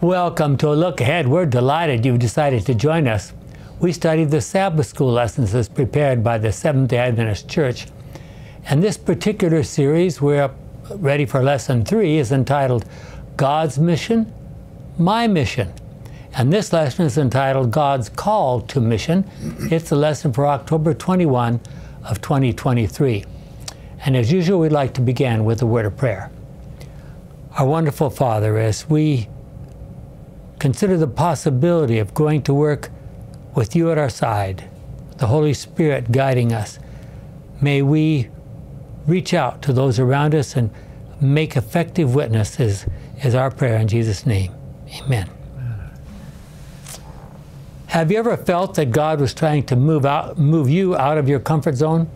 Welcome to a look ahead. We're delighted you've decided to join us. We studied the Sabbath school lessons as prepared by the Seventh day Adventist Church. And this particular series, we're ready for lesson three, is entitled God's Mission, My Mission. And this lesson is entitled God's Call to Mission. It's a lesson for October 21 of 2023. And as usual, we'd like to begin with a word of prayer. Our wonderful Father, as we consider the possibility of going to work with you at our side, the Holy Spirit guiding us. May we reach out to those around us and make effective witnesses is our prayer in Jesus' name. Amen. Have you ever felt that God was trying to move out move you out of your comfort zone?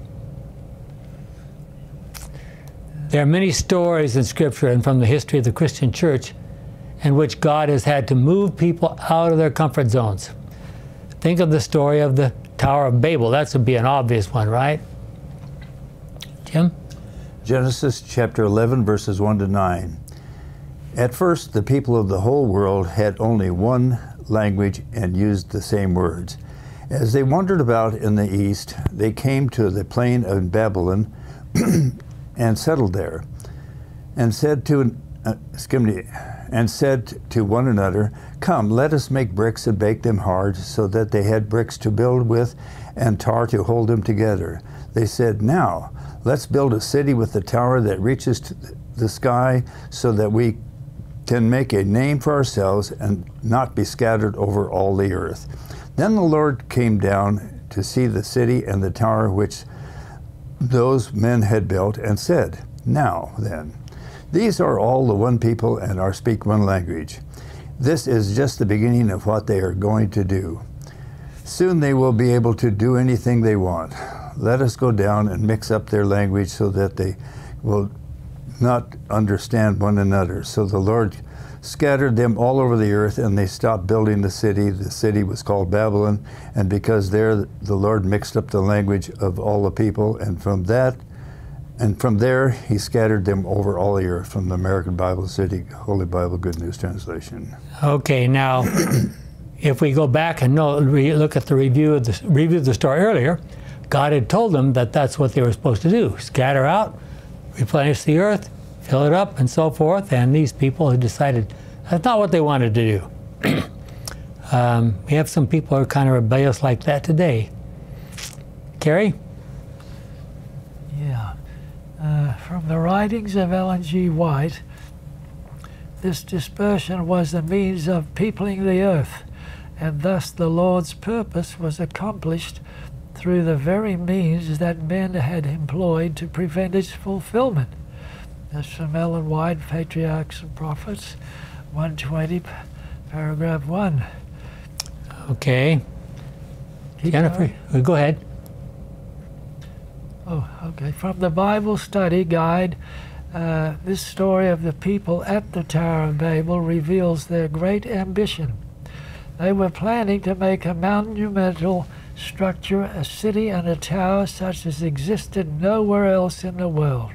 There are many stories in scripture and from the history of the Christian church in which God has had to move people out of their comfort zones. Think of the story of the Tower of Babel. That would be an obvious one, right? Jim? Genesis chapter 11, verses 1 to 9. At first, the people of the whole world had only one language and used the same words. As they wandered about in the east, they came to the plain of Babylon and settled there, and said to, uh, excuse me, and said to one another, Come, let us make bricks and bake them hard, so that they had bricks to build with and tar to hold them together. They said, Now, let's build a city with a tower that reaches to the sky, so that we can make a name for ourselves and not be scattered over all the earth. Then the Lord came down to see the city and the tower which those men had built, and said, Now then, these are all the one people and are speak one language. This is just the beginning of what they are going to do. Soon they will be able to do anything they want. Let us go down and mix up their language so that they will not understand one another. So the Lord scattered them all over the earth and they stopped building the city. The city was called Babylon. And because there the Lord mixed up the language of all the people, and from that, and from there, he scattered them over all the earth from the American Bible Society Holy Bible Good News Translation. Okay, now, if we go back and know, look at the review of the review of the story earlier, God had told them that that's what they were supposed to do: scatter out, replenish the earth, fill it up, and so forth. And these people had decided that's not what they wanted to do. um, we have some people who are kind of rebellious like that today. Carrie. Uh, from the writings of Ellen G. White, this dispersion was the means of peopling the earth, and thus the Lord's purpose was accomplished through the very means that men had employed to prevent its fulfillment. That's from Ellen White, Patriarchs and Prophets, 120, paragraph 1. Okay. Keep Jennifer, going. go ahead. Oh, okay. From the Bible Study Guide, uh, this story of the people at the Tower of Babel reveals their great ambition. They were planning to make a monumental structure, a city and a tower such as existed nowhere else in the world.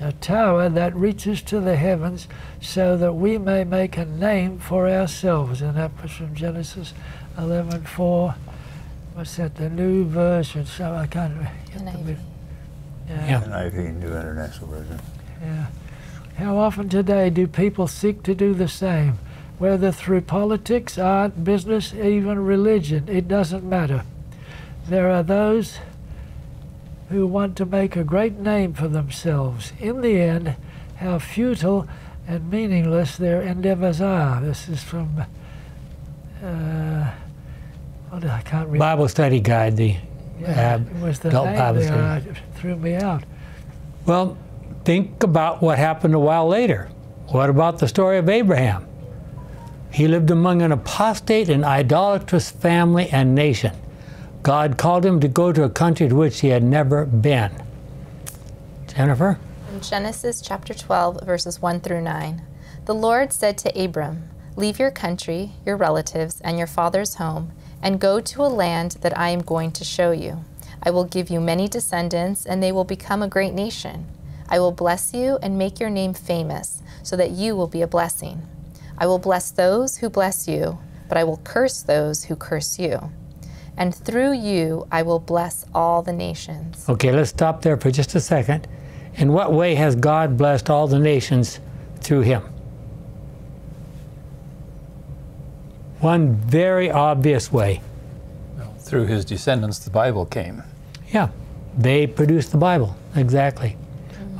A tower that reaches to the heavens so that we may make a name for ourselves. And that was from Genesis 11 4 what's that, the new version, so I can't NIV. Yeah. yeah. NIV, New International Version. Yeah. How often today do people seek to do the same? Whether through politics, art, business, even religion, it doesn't matter. There are those who want to make a great name for themselves. In the end, how futile and meaningless their endeavors are. This is from uh, well, I can't remember. Bible Study Guide, the yeah, it was the adult Bible there, study. Uh, threw me out. Well, think about what happened a while later. What about the story of Abraham? He lived among an apostate and idolatrous family and nation. God called him to go to a country to which he had never been. Jennifer? In Genesis chapter 12, verses 1 through 9, the Lord said to Abram, Leave your country, your relatives, and your father's home and go to a land that I am going to show you. I will give you many descendants, and they will become a great nation. I will bless you and make your name famous, so that you will be a blessing. I will bless those who bless you, but I will curse those who curse you. And through you I will bless all the nations. Okay, let's stop there for just a second. In what way has God blessed all the nations through him? One very obvious way. Well, through his descendants, the Bible came. Yeah, they produced the Bible, exactly.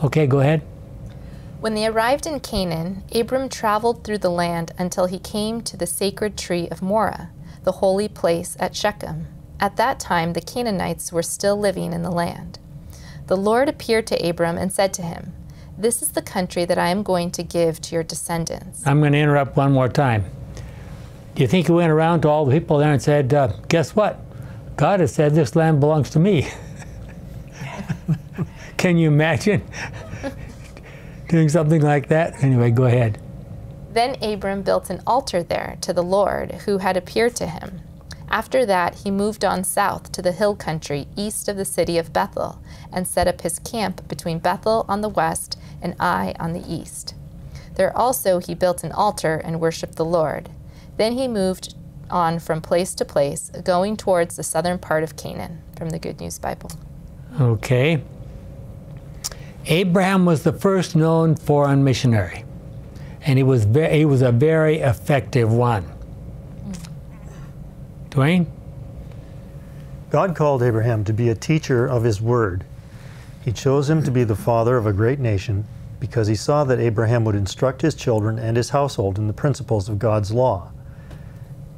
Okay, go ahead. When they arrived in Canaan, Abram traveled through the land until he came to the sacred tree of Moreh, the holy place at Shechem. At that time, the Canaanites were still living in the land. The Lord appeared to Abram and said to him, This is the country that I am going to give to your descendants. I'm going to interrupt one more time. Do you think he went around to all the people there and said, uh, Guess what? God has said this land belongs to me. Can you imagine doing something like that? Anyway, go ahead. Then Abram built an altar there to the Lord who had appeared to him. After that, he moved on south to the hill country east of the city of Bethel and set up his camp between Bethel on the west and Ai on the east. There also he built an altar and worshiped the Lord. Then he moved on from place to place, going towards the southern part of Canaan, from the Good News Bible. Okay. Abraham was the first known foreign missionary, and he was, ve- he was a very effective one. Dwayne? God called Abraham to be a teacher of his word. He chose him to be the father of a great nation because he saw that Abraham would instruct his children and his household in the principles of God's law.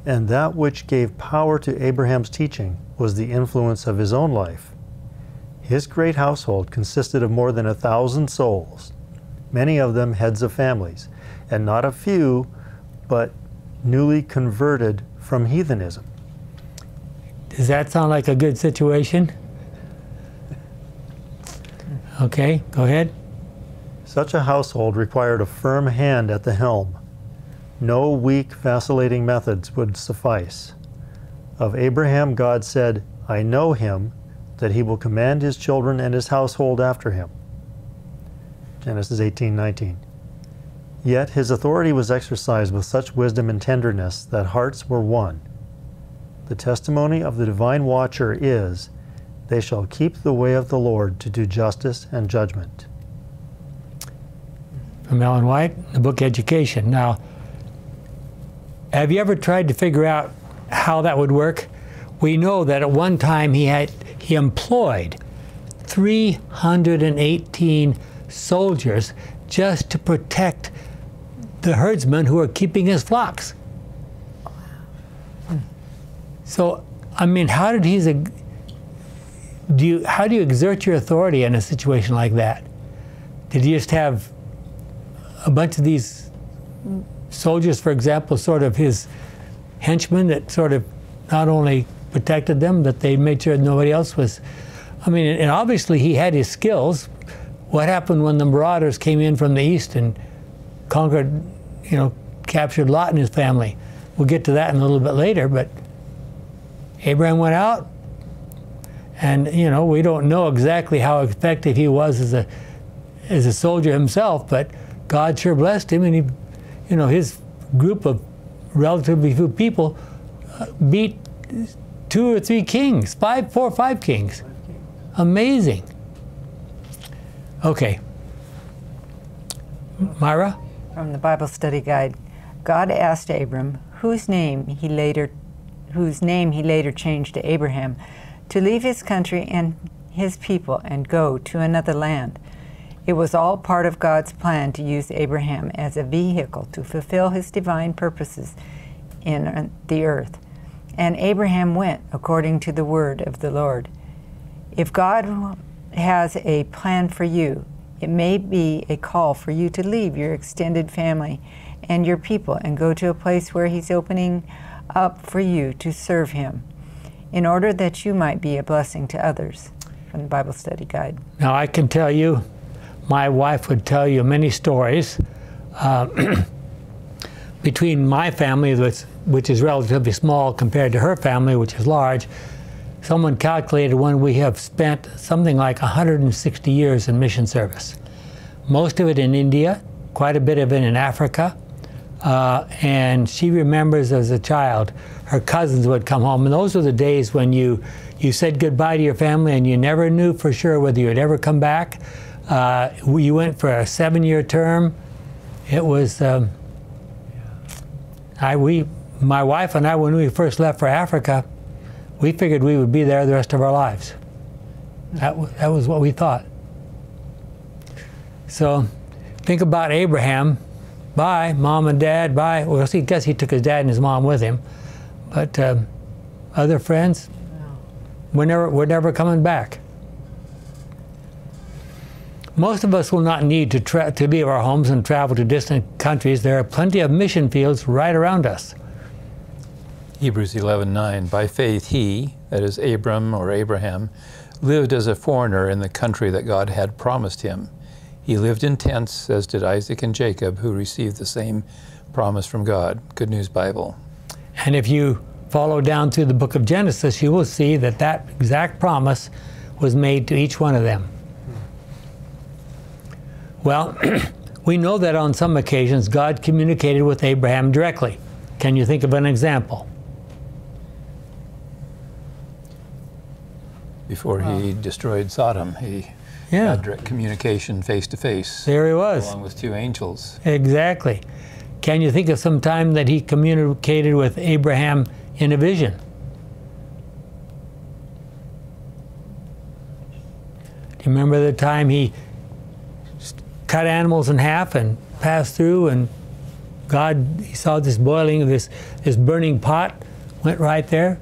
And that which gave power to Abraham's teaching was the influence of his own life. His great household consisted of more than a thousand souls, many of them heads of families, and not a few, but newly converted from heathenism. Does that sound like a good situation? Okay, go ahead. Such a household required a firm hand at the helm. No weak, vacillating methods would suffice. Of Abraham, God said, I know him, that he will command his children and his household after him. Genesis 18:19. Yet his authority was exercised with such wisdom and tenderness that hearts were won. The testimony of the divine watcher is, they shall keep the way of the Lord to do justice and judgment. From Ellen White, the book Education. Now, have you ever tried to figure out how that would work? We know that at one time he had he employed 318 soldiers just to protect the herdsmen who were keeping his flocks. So, I mean, how did he do you how do you exert your authority in a situation like that? Did you just have a bunch of these soldiers, for example, sort of his henchmen that sort of not only protected them, but they made sure nobody else was. I mean, and obviously he had his skills. What happened when the marauders came in from the east and conquered, you know, captured Lot and his family? We'll get to that in a little bit later, but Abraham went out, and you know, we don't know exactly how effective he was as a as a soldier himself, but God sure blessed him, and he, you know, his group of relatively few people uh, beat two or three kings, five, four, five kings. Amazing. Okay. Myra? From the Bible Study Guide. God asked Abram, whose name he later whose name he later changed to Abraham, to leave his country and his people and go to another land. It was all part of God's plan to use Abraham as a vehicle to fulfill his divine purposes in the earth. And Abraham went according to the word of the Lord. If God has a plan for you, it may be a call for you to leave your extended family and your people and go to a place where He's opening up for you to serve Him in order that you might be a blessing to others. From the Bible Study Guide. Now, I can tell you, my wife would tell you many stories. Uh, between my family, which, which is relatively small compared to her family, which is large, someone calculated when we have spent something like 160 years in mission service. Most of it in India, quite a bit of it in Africa, Uh, and she remembers as a child, her cousins would come home, and those were the days when you you said goodbye to your family and you never knew for sure whether you would ever come back. Uh, you went for a seven-year term. It was. Um, I we my wife and I when we first left for Africa, we figured we would be there the rest of our lives. That that was what we thought. So, think about Abraham. Bye, mom and dad. Bye. Well, see, I guess he took his dad and his mom with him, but uh, other friends, we're never we're never coming back. Most of us will not need to, tra- to leave our homes and travel to distant countries. There are plenty of mission fields right around us. Hebrews 11:9 By faith he, that is Abram or Abraham, lived as a foreigner in the country that God had promised him. He lived in tents as did Isaac and Jacob who received the same promise from God. Good News Bible. And if you follow down through the book of Genesis, you will see that that exact promise was made to each one of them. Well, we know that on some occasions God communicated with Abraham directly. Can you think of an example? Before he destroyed Sodom, he Yeah, had direct communication face to face, there he was. along with two angels. Exactly. Can you think of some time that he communicated with Abraham in a vision? Do you remember the time he s- cut animals in half and passed through and God, he saw this boiling, this, this burning pot went right there?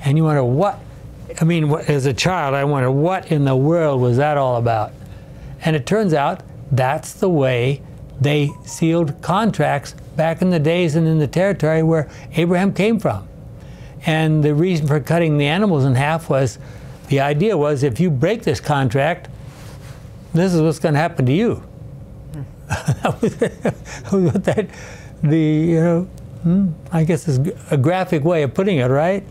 And you wonder, what? I mean, as a child, I wonder, what in the world was that all about? And it turns out that's the way they sealed contracts back in the days and in the territory where Abraham came from. And the reason for cutting the animals in half was the idea was if you break this contract, this is what's going to happen to you. that was that was what that, the, you know, hmm, I guess is a graphic way of putting it, right?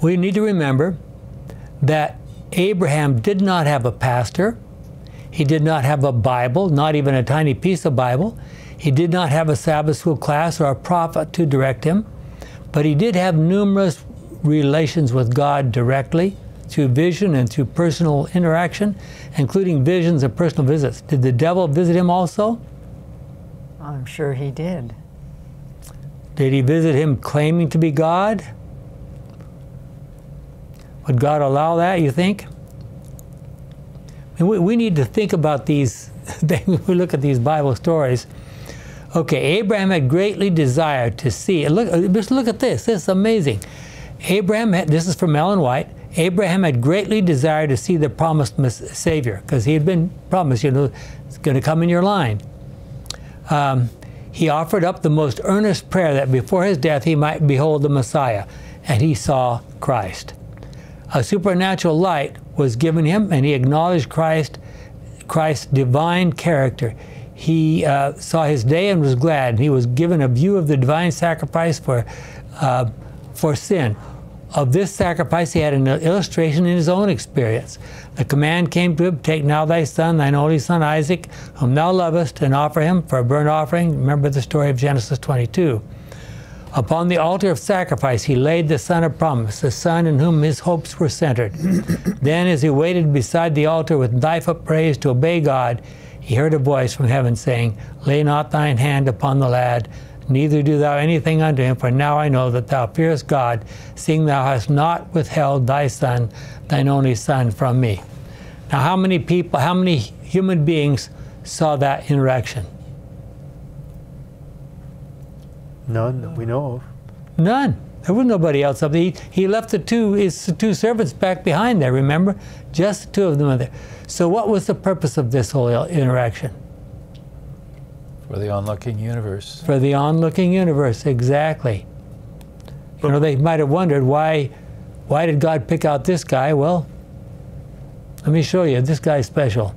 We need to remember that Abraham did not have a pastor. He did not have a Bible, not even a tiny piece of Bible. He did not have a Sabbath school class or a prophet to direct him. But he did have numerous relations with God directly through vision and to personal interaction, including visions and personal visits. Did the devil visit him also? I'm sure he did. Did he visit him claiming to be God? Would God allow that, you think? We, we need to think about these things. We look at these Bible stories. Okay, Abraham had greatly desired to see. Look, uh, just look at this. This is amazing. Abraham had, this is from Ellen White. Abraham had greatly desired to see the promised Savior because he had been promised, you know, it's going to come in your line. Um, he offered up the most earnest prayer that before his death he might behold the Messiah, and he saw Christ. A supernatural light was given him, and he acknowledged Christ, Christ's divine character. He uh, saw his day and was glad. And he was given a view of the divine sacrifice for, uh, for sin. Of this sacrifice, he had an illustration in his own experience. The command came to him Take now thy son, thine only son Isaac, whom thou lovest, and offer him for a burnt offering. Remember the story of Genesis 22. Upon the altar of sacrifice, he laid the son of promise, the son in whom his hopes were centered. then, as he waited beside the altar with knife upraised to obey God, he heard a voice from heaven saying, Lay not thine hand upon the lad, neither do thou anything unto him, for now I know that thou fearest God, seeing thou hast not withheld thy son, thine only son, from me. Now, how many people, how many human beings saw that interaction? None that we know of. None. There was nobody else up there. He, he left the two his two servants back behind there. Remember, just the two of them are there. So, what was the purpose of this whole interaction? For the onlooking universe. For the onlooking universe, exactly. You know, they might have wondered why, why did God pick out this guy? Well, let me show you. This guy's special.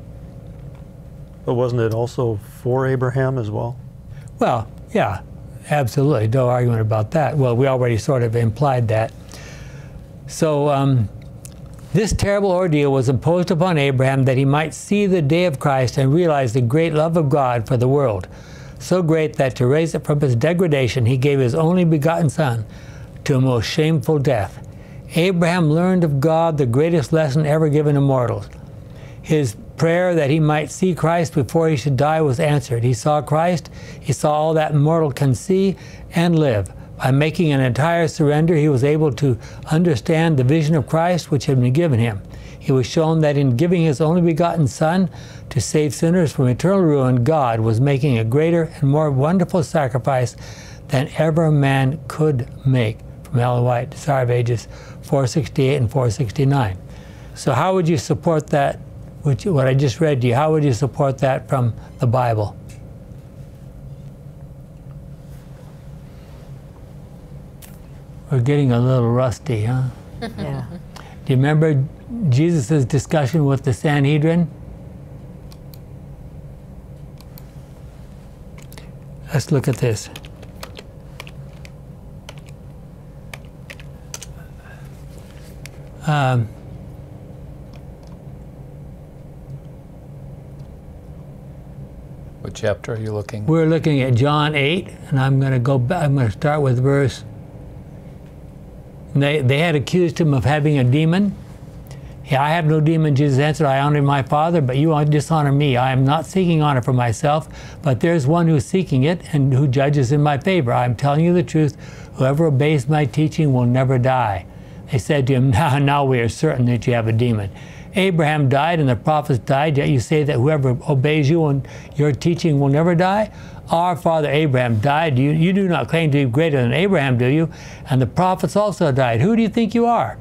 But wasn't it also for Abraham as well? Well, yeah, absolutely. No argument about that. Well, we already sort of implied that. So, um, this terrible ordeal was imposed upon Abraham that he might see the day of Christ and realize the great love of God for the world. So great that to raise it from its degradation, he gave his only begotten Son to a most shameful death. Abraham learned of God the greatest lesson ever given to mortals. His prayer that he might see Christ before he should die was answered. He saw Christ, he saw all that mortal can see and live. By making an entire surrender, he was able to understand the vision of Christ which had been given him. He was shown that in giving his only begotten Son to save sinners from eternal ruin, God was making a greater and more wonderful sacrifice than ever man could make. From Ellen White, Desire of Ages 468 and 469. So, how would you support that, which, what I just read to you? How would you support that from the Bible? We're getting a little rusty, huh? Yeah. Do you remember Jesus' discussion with the Sanhedrin? Let's look at this. Um, What chapter are you looking? we're looking at John 8, and I'm going to go back. I'm going to start with verse. They, they had accused him of having a demon. Yeah, I have no demon, Jesus answered. I honor my Father, but you dishonor me. I am not seeking honor for myself, but there's one who's seeking it and who judges in my favor. I am telling you the truth. Whoever obeys my teaching will never die. They said to him, Now, now we are certain that you have a demon. Abraham died and the prophets died, yet you say that whoever obeys you and your teaching will never die? Our father Abraham died. You, you do not claim to be greater than Abraham, do you? And the prophets also died. Who do you think you are?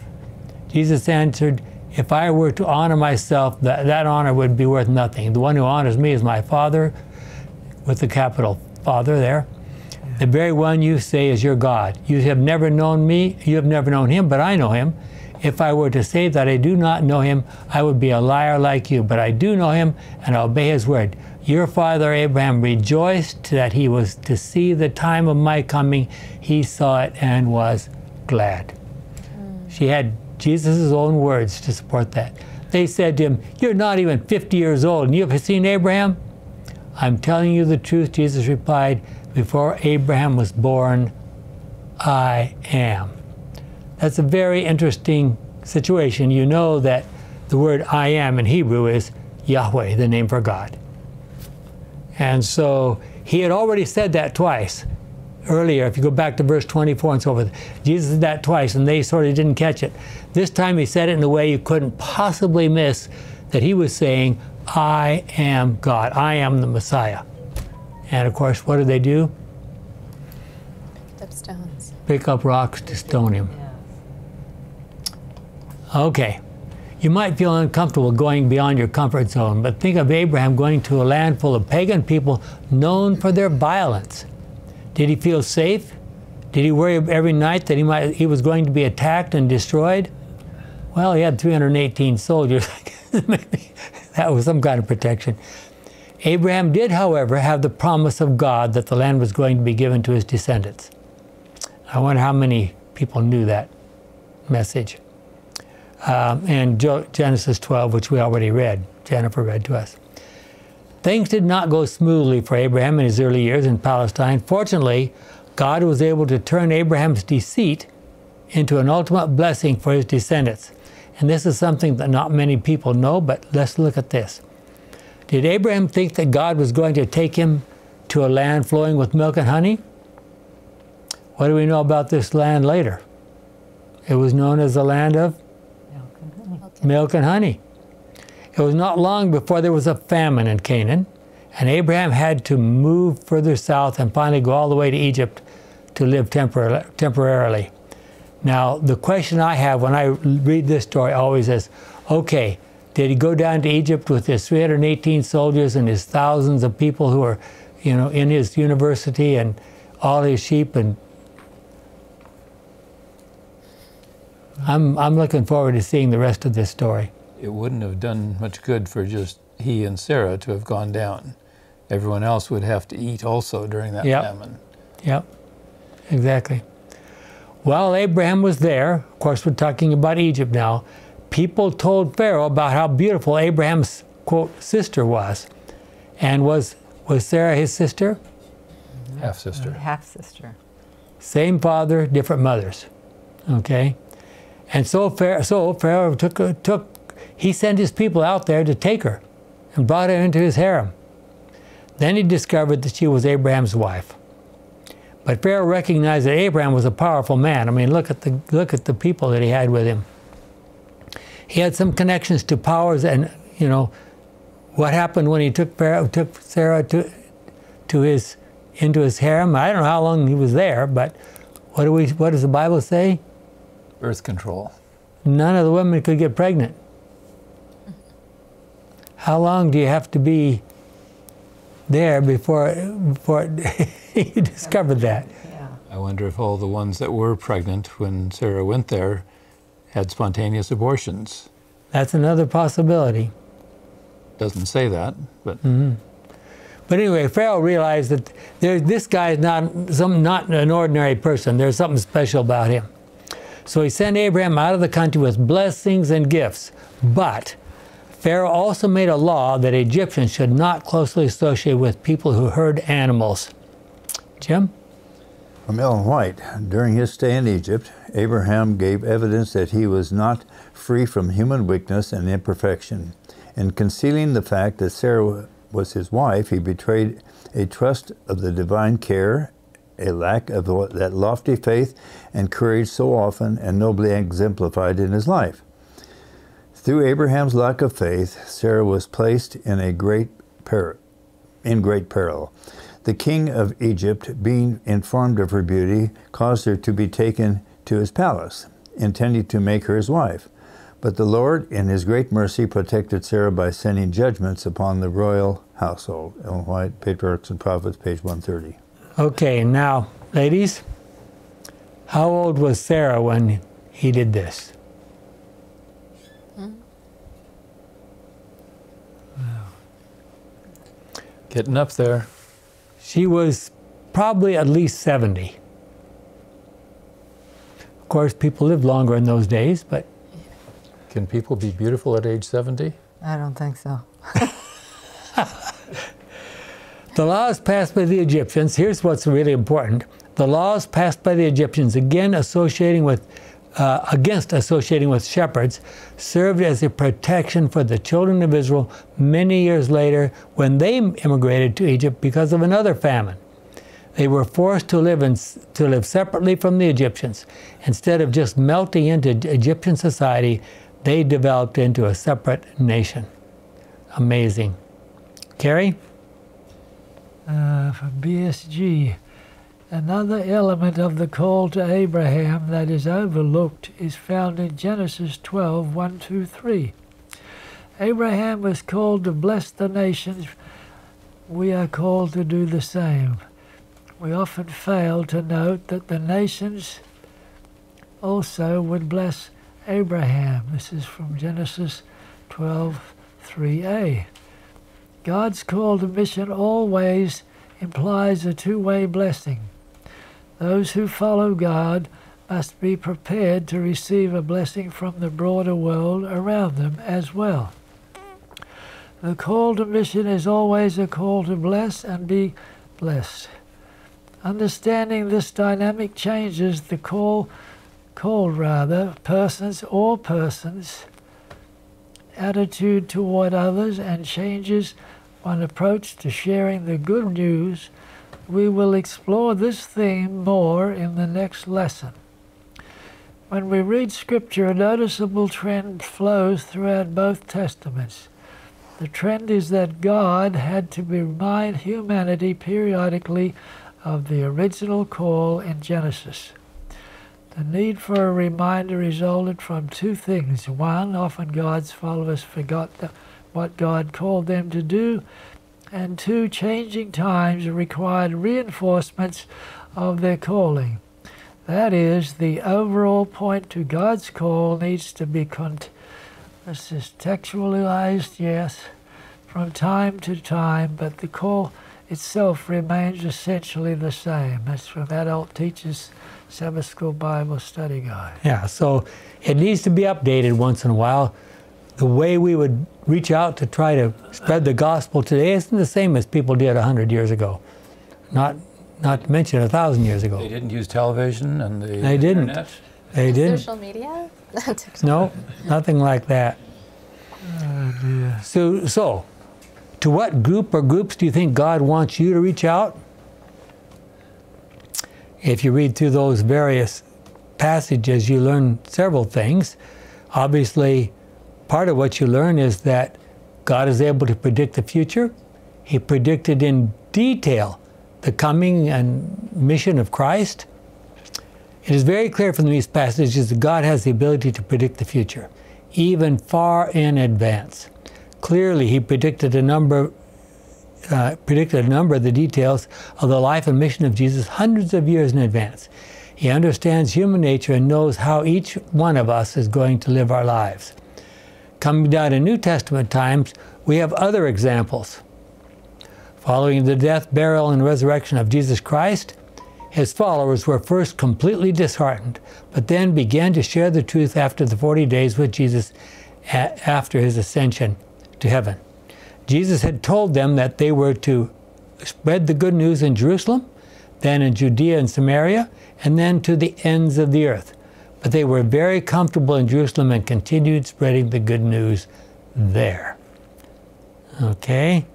Jesus answered, If I were to honor myself, that, that honor would be worth nothing. The one who honors me is my Father, with the capital Father there. The very one you say is your God. You have never known me, you have never known him, but I know him. If I were to say that I do not know him, I would be a liar like you, but I do know him and I obey his word. Your father Abraham rejoiced that he was to see the time of my coming. He saw it and was glad. Hmm. She had Jesus' own words to support that. They said to him, You're not even 50 years old, and you have seen Abraham? I'm telling you the truth, Jesus replied. Before Abraham was born, I am. That's a very interesting situation. You know that the word I am in Hebrew is Yahweh, the name for God. And so he had already said that twice earlier. If you go back to verse 24 and so forth, Jesus did that twice and they sort of didn't catch it. This time he said it in a way you couldn't possibly miss that he was saying, I am God, I am the Messiah. And of course, what did they do? Picked up stones. Pick up rocks to stone him. Okay. You might feel uncomfortable going beyond your comfort zone, but think of Abraham going to a land full of pagan people known for their violence. Did he feel safe? Did he worry every night that he might he was going to be attacked and destroyed? Well, he had 318 soldiers. Maybe that was some kind of protection. Abraham did, however, have the promise of God that the land was going to be given to his descendants. I wonder how many people knew that message. Um, and Genesis 12, which we already read, Jennifer read to us. Things did not go smoothly for Abraham in his early years in Palestine. Fortunately, God was able to turn Abraham's deceit into an ultimate blessing for his descendants. And this is something that not many people know, but let's look at this. Did Abraham think that God was going to take him to a land flowing with milk and honey? What do we know about this land later? It was known as the land of milk and honey. It was not long before there was a famine in Canaan, and Abraham had to move further south and finally go all the way to Egypt to live tempor- temporarily. Now, the question I have when I read this story always is okay, did he go down to Egypt with his 318 soldiers and his thousands of people who are, you know, in his university and all his sheep and I'm, I'm looking forward to seeing the rest of this story. It wouldn't have done much good for just he and Sarah to have gone down. Everyone else would have to eat also during that Yep. famine. Yep, exactly. Well, Abraham was there. Of course, we're talking about Egypt now. People told Pharaoh about how beautiful Abraham's quote sister was, and was was Sarah his sister? Half sister. Uh, half sister. Same father, different mothers. Okay? And so, Pharaoh, so Pharaoh took, took, he sent his people out there to take her and brought her into his harem. Then he discovered that she was Abraham's wife. But Pharaoh recognized that Abraham was a powerful man. I mean, look at the, look at the people that he had with him. He had some connections to powers and, you know, what happened when he took, Pharaoh, took Sarah to, to his, into his harem. I don't know how long he was there, but what, do we, what does the Bible say? Birth control. None of the women could get pregnant. How long do you have to be there before, before you discovered that? Yeah. I wonder if all the ones that were pregnant when Sarah went there had spontaneous abortions. That's another possibility. Doesn't say that, but Mm -hmm. But anyway, Pharaoh realized that there, this guy is not some not an ordinary person. There's something special about him. So he sent Abraham out of the country with blessings and gifts. But Pharaoh also made a law that Egyptians should not closely associate with people who herd animals. Jim? From Ellen White, during his stay in Egypt, Abraham gave evidence that he was not free from human weakness and imperfection. In concealing the fact that Sarah was his wife, he betrayed a trust of the divine care, a lack of that lofty faith and courage so often and nobly exemplified in his life. Through Abraham's lack of faith, Sarah was placed in a great per- in great peril. The king of Egypt, being informed of her beauty, caused her to be taken to his palace, intending to make her his wife. But the Lord, in his great mercy, protected Sarah by sending judgments upon the royal household. Ellen White, Patriarchs and Prophets, page 130. Okay, now, ladies, how old was Sarah when he did this? Getting up there. She was probably at least 70. Of course, people lived longer in those days, but Can people be beautiful at age 70? I don't think so. the laws passed by the Egyptians, here's what's really important. The laws passed by the Egyptians, again associating with, uh, against associating with shepherds, served as a protection for the children of Israel many years later when they immigrated to Egypt because of another famine. They were forced to live, in, to live separately from the Egyptians. Instead of just melting into Egyptian society, they developed into a separate nation. Amazing. Carrie? uh, BSG. Another element of the call to Abraham that is overlooked is found in Genesis 12 1 2, 3. Abraham was called to bless the nations. We are called to do the same. We often fail to note that the nations also would bless Abraham. This is from Genesis 12 3a. God's call to mission always implies a two way blessing. Those who follow God must be prepared to receive a blessing from the broader world around them as well. The call to mission is always a call to bless and be blessed. Understanding this dynamic changes the call, called rather, persons or persons attitude toward others and changes one approach to sharing the good news. We will explore this theme more in the next lesson. When we read Scripture, a noticeable trend flows throughout both Testaments. The trend is that God had to remind humanity periodically of the original call in Genesis. The need for a reminder resulted from two things. One, often God's followers forgot what God called them to do, and two, changing times required reinforcements of their calling. That is, the overall point to God's call needs to be this is textualized, yes, from time to time, but the call itself remains essentially the same. That's from Adult Teachers Sabbath School Bible Study Guide. Yeah, so it needs to be updated once in a while. The way we would reach out to try to spread the gospel today isn't the same as people did 100 years ago. Not, not to mention a thousand years ago. They didn't use television and the They didn't. internet. They didn't. Social media? No, nothing like that. So, so, to what group or groups do you think God wants you to reach out? If you read through those various passages, you learn several things. Obviously, part of what you learn is that God is able to predict the future. He predicted in detail the coming and mission of Christ. It is very clear from these passages that God has the ability to predict the future, even far in advance. Clearly, He predicted a number, uh, predicted a number of the details of the life and mission of Jesus hundreds of years in advance. He understands human nature and knows how each one of us is going to live our lives. Coming down to New Testament times, we have other examples. Following the death, burial, and resurrection of Jesus Christ, his followers were first completely disheartened, but then began to share the truth after the 40 days with Jesus after his ascension to heaven. Jesus had told them that they were to spread the good news in Jerusalem, then in Judea and Samaria, and then to the ends of the earth. But they were very comfortable in Jerusalem and continued spreading the good news there. Okay?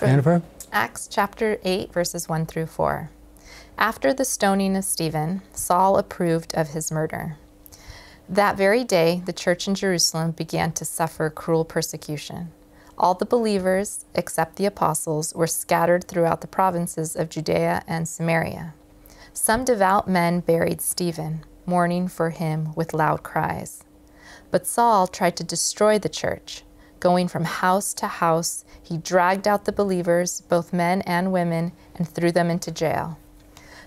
Jennifer? Acts chapter 8, verses 1 through 4. After the stoning of Stephen, Saul approved of his murder. That very day, the church in Jerusalem began to suffer cruel persecution. All the believers, except the apostles, were scattered throughout the provinces of Judea and Samaria. Some devout men buried Stephen, mourning for him with loud cries. But Saul tried to destroy the church. Going from house to house, he dragged out the believers, both men and women, and threw them into jail.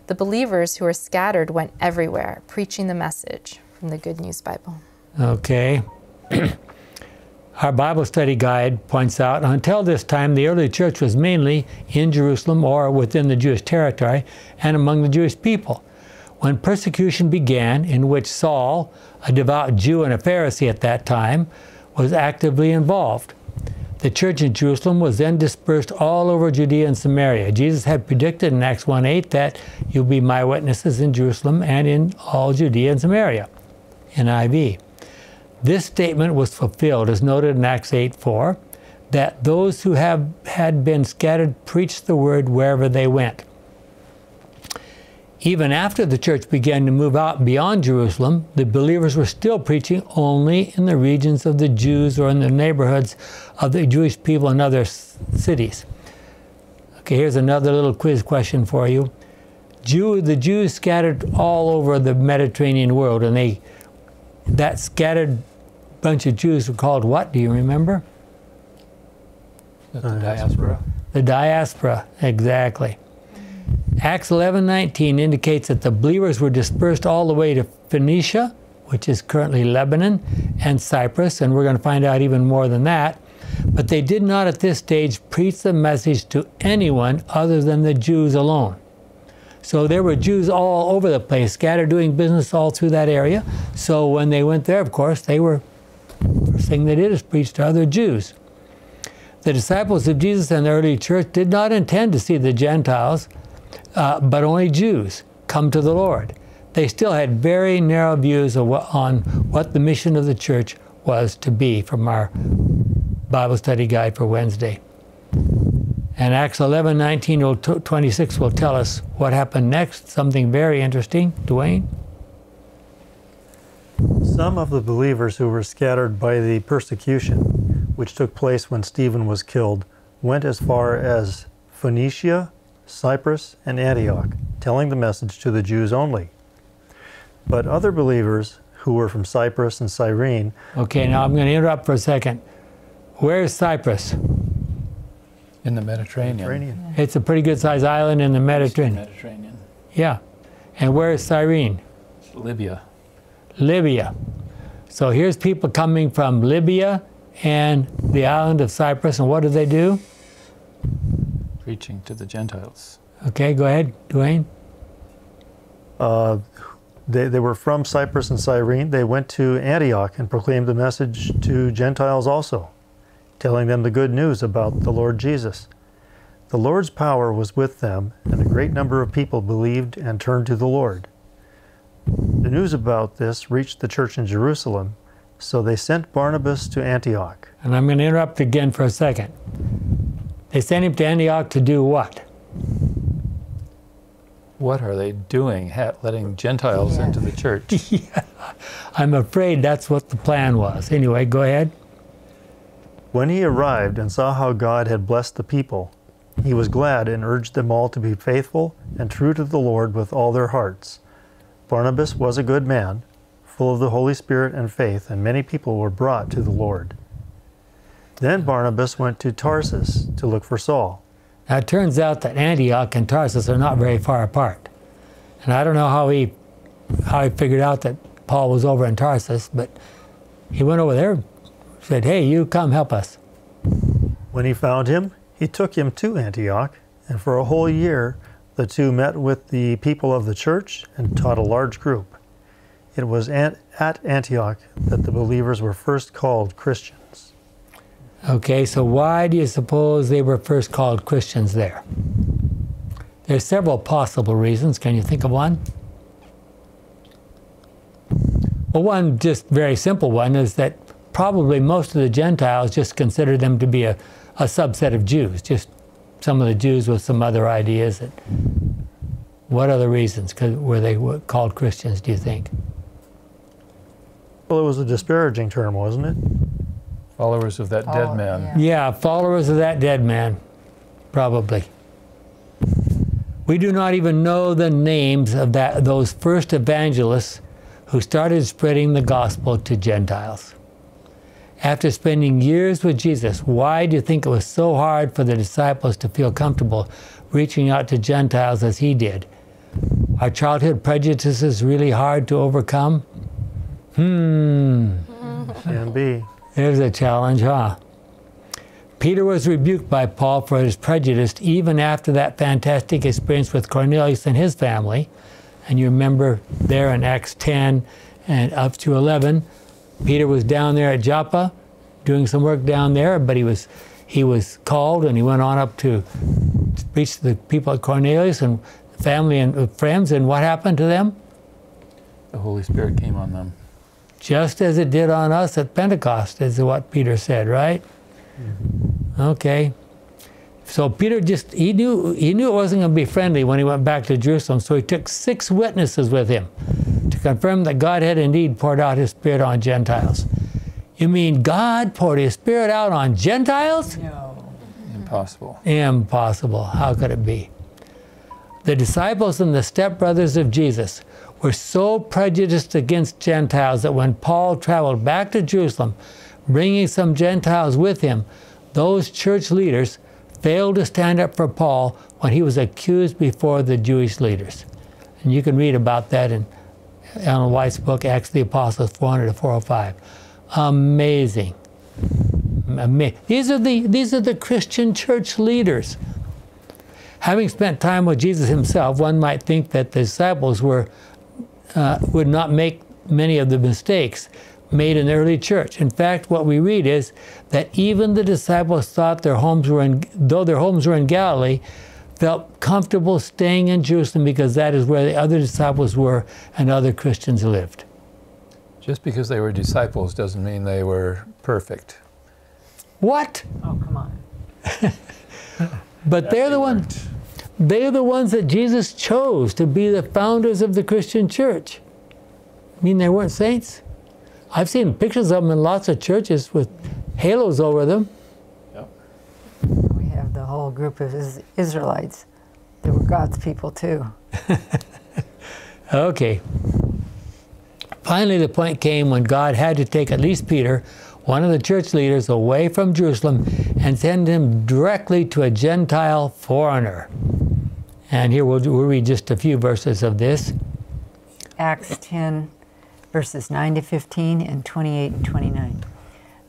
The believers who were scattered went everywhere, preaching the message from the Good News Bible. Okay. Our Bible study guide points out until this time, the early church was mainly in Jerusalem or within the Jewish territory and among the Jewish people. When persecution began, in which Saul, a devout Jew and a Pharisee at that time, was actively involved, the church in Jerusalem was then dispersed all over Judea and Samaria. Jesus had predicted in Acts 1 8 that you'll be my witnesses in Jerusalem and in all Judea and Samaria. NIV. This statement was fulfilled, as noted in Acts 8 4, that those who have had been scattered preached the word wherever they went. Even after the church began to move out beyond Jerusalem, the believers were still preaching only in the regions of the Jews or in the neighborhoods of the Jewish people in other s- cities. Okay, here's another little quiz question for you. Jew, the Jews scattered all over the Mediterranean world, and they that scattered bunch of Jews were called what? Do you remember? The diaspora. The diaspora, exactly. Acts 11:19 indicates that the believers were dispersed all the way to Phoenicia, which is currently Lebanon, and Cyprus, and we're going to find out even more than that. But they did not at this stage preach the message to anyone other than the Jews alone. So there were Jews all over the place, scattered doing business all through that area. So when they went there, of course, they were first thing they did is preach to other Jews. The disciples of Jesus and the early church did not intend to see the Gentiles, uh, but only Jews come to the Lord. They still had very narrow views what, on what the mission of the church was to be from our Bible study guide for Wednesday. And Acts 11, 19 26 will tell us what happened next, something very interesting. Dwayne? Some of the believers who were scattered by the persecution, which took place when Stephen was killed, went as far as Phoenicia, Cyprus, and Antioch, telling the message to the Jews only. But other believers who were from Cyprus and Cyrene Okay, now I'm going to interrupt for a second. Where's Cyprus? In the Mediterranean. Mediterranean. It's a pretty good sized island in the Mediterranean. Mediterranean. Yeah. And where is Cyrene? Libya. Libya. So here's people coming from Libya and the island of Cyprus, and what do they do? Preaching to the Gentiles. Okay, go ahead, Dwayne. Uh, they, they were from Cyprus and Cyrene. They went to Antioch and proclaimed the message to Gentiles also, telling them the good news about the Lord Jesus. The Lord's power was with them, and a great number of people believed and turned to the Lord. The news about this reached the church in Jerusalem, so they sent Barnabas to Antioch. And I'm going to interrupt again for a second. They sent him to Antioch to do what? What are they doing, letting Gentiles Yeah. into the church? I'm afraid that's what the plan was. Anyway, go ahead. When he arrived and saw how God had blessed the people, he was glad and urged them all to be faithful and true to the Lord with all their hearts. Barnabas was a good man, full of the Holy Spirit and faith, and many people were brought to the Lord. Then Barnabas went to Tarsus to look for Saul. Now, it turns out that Antioch and Tarsus are not very far apart. And I don't know how he, how he figured out that Paul was over in Tarsus, but he went over there, said, Hey, you come help us. When he found him, he took him to Antioch, and for a whole year the two met with the people of the church and taught a large group. It was at, at Antioch that the believers were first called Christians. Okay, so why do you suppose they were first called Christians there? There's several possible reasons. Can you think of one? Well, one just very simple one is that probably most of the Gentiles just considered them to be a, a subset of Jews, just some of the Jews with some other ideas. That, what other reasons were they called Christians, do you think? Well, it was a disparaging term, wasn't it? Followers of that Oh, dead man. yeah. Yeah, followers of that dead man, probably. We do not even know the names of that, those first evangelists who started spreading the gospel to Gentiles. After spending years with Jesus, why do you think it was so hard for the disciples to feel comfortable reaching out to Gentiles as he did? Are childhood prejudices really hard to overcome? Hmm. And B. There's a challenge, huh? Peter was rebuked by Paul for his prejudice even after that fantastic experience with Cornelius and his family. And you remember there in Acts 10 and up to 11, Peter was down there at Joppa doing some work down there, but he was he was called and he went on up to preach to the people at Cornelius and family and uh, friends. And what happened to them? The Holy Spirit came on them. Just as it did on us at Pentecost, is what Peter said, right? Okay. So Peter just he knew he knew it wasn't going to be friendly when he went back to Jerusalem. So he took six witnesses with him to confirm that God had indeed poured out His Spirit on Gentiles. You mean God poured His Spirit out on Gentiles? No. Impossible. Impossible. How could it be? The disciples and the stepbrothers of Jesus were so prejudiced against Gentiles that when Paul traveled back to Jerusalem, bringing some Gentiles with him, those church leaders failed to stand up for Paul when he was accused before the Jewish leaders. And you can read about that in Ellen White's book, Acts of the Apostles 400 to 405. Amazing. Ama- These are the these are the Christian church leaders. Having spent time with Jesus himself, one might think that the disciples were uh, would not make many of the mistakes made in the early church. In fact, what we read is that even the disciples thought their homes were in, though their homes were in Galilee, felt comfortable staying in Jerusalem because that is where the other disciples were and other Christians lived. Just because they were disciples doesn't mean they were perfect. What? Oh, come on. But they're the ones. They're the ones that Jesus chose to be the founders of the Christian church. I mean, they weren't saints. I've seen pictures of them in lots of churches with halos over them. We have the whole group of Israelites. They were God's people too. Okay. Finally, the point came when God had to take at least Peter, one of the church leaders, away from Jerusalem and send him directly to a Gentile foreigner. And here we'll, we'll read just a few verses of this. Acts 10, verses 9 to 15 and 28 and 29.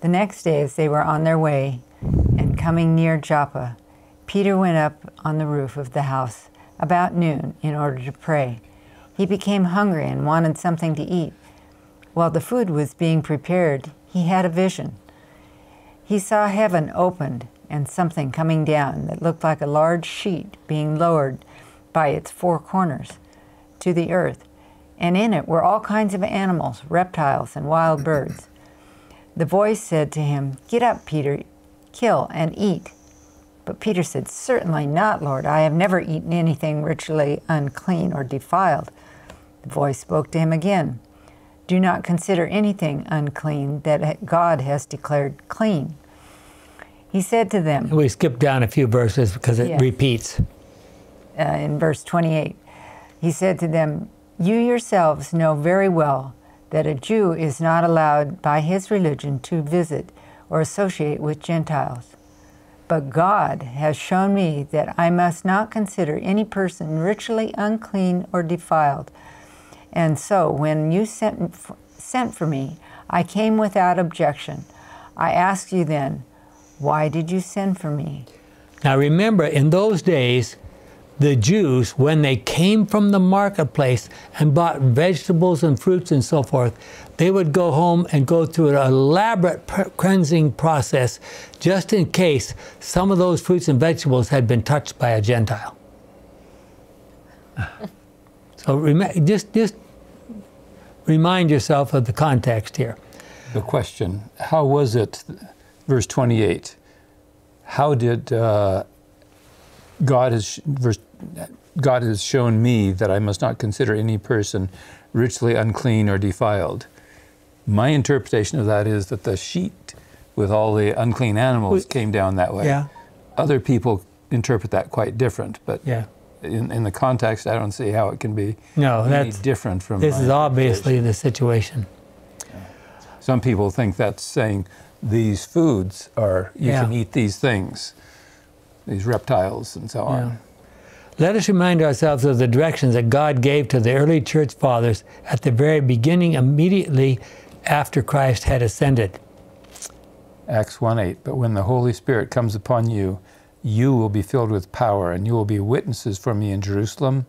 The next day, as they were on their way and coming near Joppa, Peter went up on the roof of the house about noon in order to pray. He became hungry and wanted something to eat. While the food was being prepared, he had a vision. He saw heaven opened and something coming down that looked like a large sheet being lowered by its four corners to the earth, and in it were all kinds of animals, reptiles, and wild birds. The voice said to him, Get up, Peter, kill and eat. But Peter said, Certainly not, Lord. I have never eaten anything ritually unclean or defiled. The voice spoke to him again Do not consider anything unclean that God has declared clean. He said to them, We skip down a few verses because it Yes. repeats. uh, in verse 28, he said to them, You yourselves know very well that a Jew is not allowed by his religion to visit or associate with Gentiles. But God has shown me that I must not consider any person ritually unclean or defiled. And so, when you sent, sent for me, I came without objection. I ask you then, why did you send for me? Now remember, in those days, the Jews, when they came from the marketplace and bought vegetables and fruits and so forth, they would go home and go through an elaborate cleansing process just in case some of those fruits and vegetables had been touched by a Gentile. So rem- just, just remind yourself of the context here. The question How was it, verse 28? How did uh, God has verse, God has shown me that I must not consider any person ritually unclean or defiled. My interpretation of that is that the sheet with all the unclean animals came down that way. Yeah. Other people interpret that quite different, but Yeah. In, in the context, I don't see how it can be No, any that's different from. this is obviously the situation. Some people think that's saying these foods are, you Yeah. can eat these things, these reptiles and so Yeah. on. Let us remind ourselves of the directions that God gave to the early church fathers at the very beginning, immediately after Christ had ascended. Acts 1 8. But when the Holy Spirit comes upon you, you will be filled with power, and you will be witnesses for me in Jerusalem,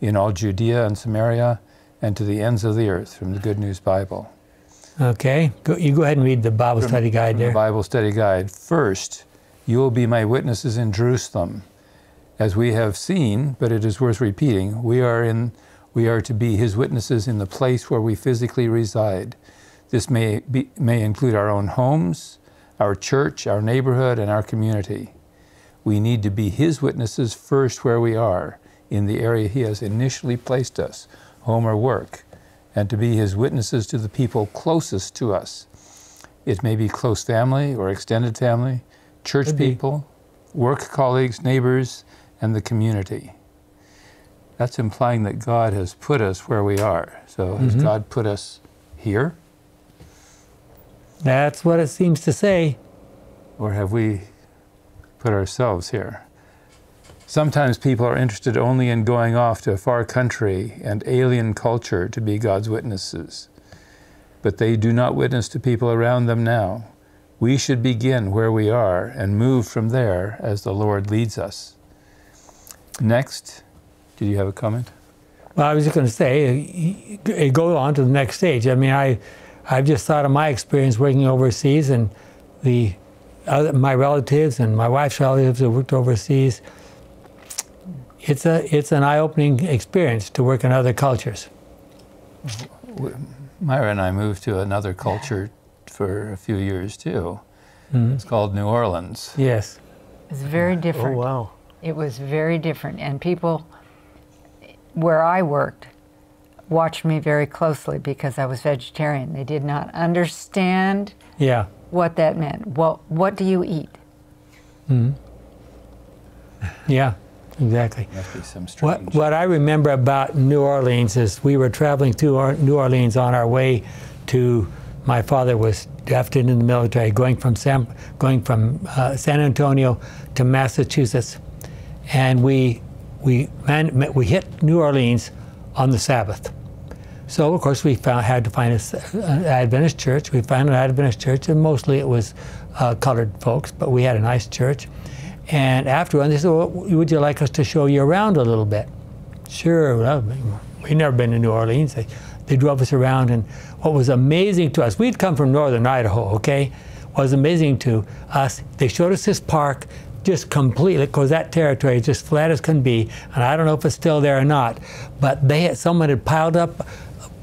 in all Judea and Samaria, and to the ends of the earth, from the Good News Bible. Okay, go, you go ahead and read the Bible study guide From the. Bible Study Guide. First, you will be my witnesses in Jerusalem. As we have seen, but it is worth repeating, we are in we are to be his witnesses in the place where we physically reside. This may be, may include our own homes, our church, our neighborhood, and our community. We need to be his witnesses first where we are, in the area he has initially placed us, home or work, and to be his witnesses to the people closest to us. It may be close family or extended family, church Could be. people, work colleagues, neighbors, and the community. That's implying that God has put us where we are. So has Mhm. God put us here, That's what it seems to say. or have we ourselves here? Sometimes people are interested only in going off to a far country and alien culture to be God's witnesses. But they do not witness to people around them now. We should begin where we are and move from there as the Lord leads us. Next, did you have a comment? Well, I was just going to say, go on to the next stage. I mean, I, I've just thought of my experience working overseas and the other, my relatives and my wife's relatives who worked overseas. It's a it's an eye-opening experience to work in other cultures. Myra and I moved to another culture for a few years too. Mhm. It's called New Orleans. Yes. It's very different. Oh, wow. It was very different, and people where I worked watched me very closely because I was vegetarian. They did not understand Yeah. What that meant. Well, what do you eat? Yeah. Exactly. Must be some What, strange. what I remember about New Orleans is we were traveling through Or- New Orleans on our way to. My father was drafted in the military, going from San, going from uh, San Antonio to Massachusetts, and we we man, we hit New Orleans on the Sabbath. So of course we found, had to find an Adventist church. We found an Adventist church, and mostly it was uh, colored folks, but we had a nice church. And afterward, they said, well, "Would you like us to show you around a little bit?" Sure. Well, we'd never been to New Orleans. They, they drove us around, and what was amazing to us, we'd come from northern Idaho. Okay, was amazing to us. They showed us this park just completely, because that territory is just flat as can be, and I don't know if it's still there or not, but they had, someone had piled up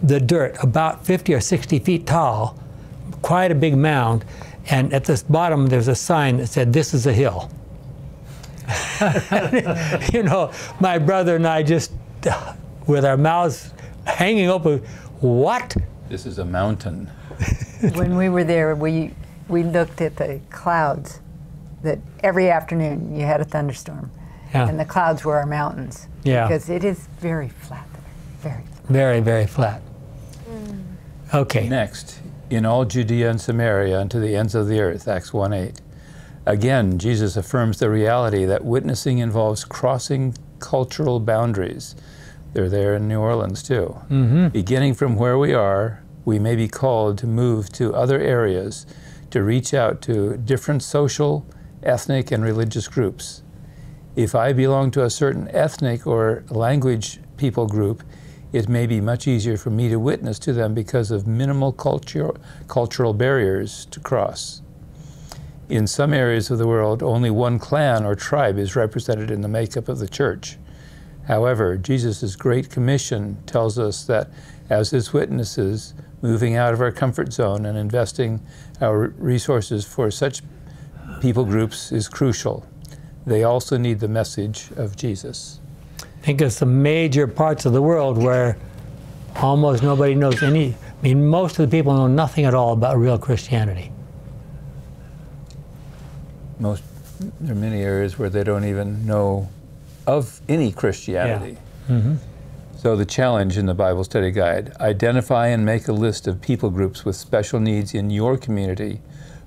the dirt about 50 or 60 feet tall, quite a big mound, and at the bottom there's a sign that said, this is a hill. you know, my brother and I just, with our mouths hanging open, what? This is a mountain. when we were there, we we looked at the clouds. That every afternoon you had a thunderstorm, Yeah. and the clouds were our mountains. Yeah. Because it is very flat there, very. Flat. Very, very flat. Okay. Next, in all Judea and Samaria and to the ends of the earth, Acts 1 8. Again, Jesus affirms the reality that witnessing involves crossing cultural boundaries. They're there in New Orleans too. Mm-hmm. Beginning from where we are, we may be called to move to other areas to reach out to different social, ethnic, and religious groups. If I belong to a certain ethnic or language people group, it may be much easier for me to witness to them because of minimal culture, cultural barriers to cross. In some areas of the world, only one clan or tribe is represented in the makeup of the church. However, Jesus' Great Commission tells us that as His witnesses, moving out of our comfort zone and investing our resources for such people groups is crucial. They also need the message of Jesus. Think of some major parts of the world where almost nobody knows any. I mean, most of the people know nothing at all about real Christianity. Most, there are many areas where they don't even know of any Christianity. Mhm. So, the challenge in the Bible Study Guide identify and make a list of people groups with special needs in your community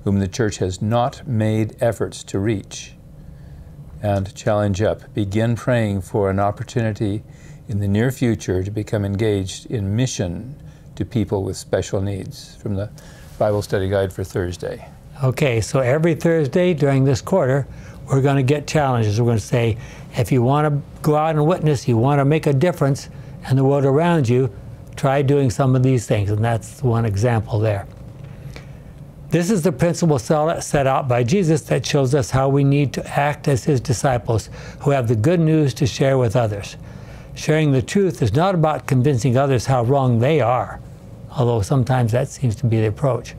whom the church has not made efforts to reach. And challenge up begin praying for an opportunity in the near future to become engaged in mission to people with special needs from the Bible Study Guide for Thursday. Okay, so every Thursday during this quarter, we're going to get challenges. We're going to say, if you want to go out and witness, you want to make a difference in the world around you, try doing some of these things. And that's one example there. This is the principle set out by Jesus that shows us how we need to act as his disciples who have the good news to share with others. Sharing the truth is not about convincing others how wrong they are, although sometimes that seems to be the approach.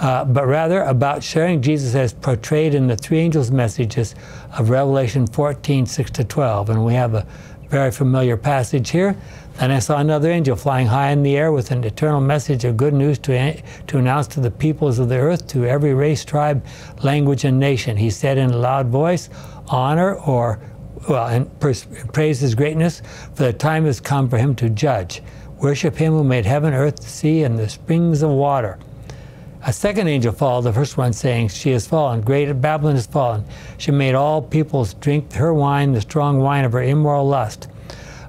Uh, but rather about sharing Jesus as portrayed in the three angels' messages of Revelation 14, 6 to 12. And we have a very familiar passage here. Then I saw another angel flying high in the air with an eternal message of good news to, to announce to the peoples of the earth, to every race, tribe, language, and nation. He said in a loud voice, Honor or, well, and praise his greatness, for the time has come for him to judge. Worship him who made heaven, earth, the sea, and the springs of water. A second angel followed the first one, saying, She has fallen, great Babylon has fallen. She made all peoples drink her wine, the strong wine of her immoral lust.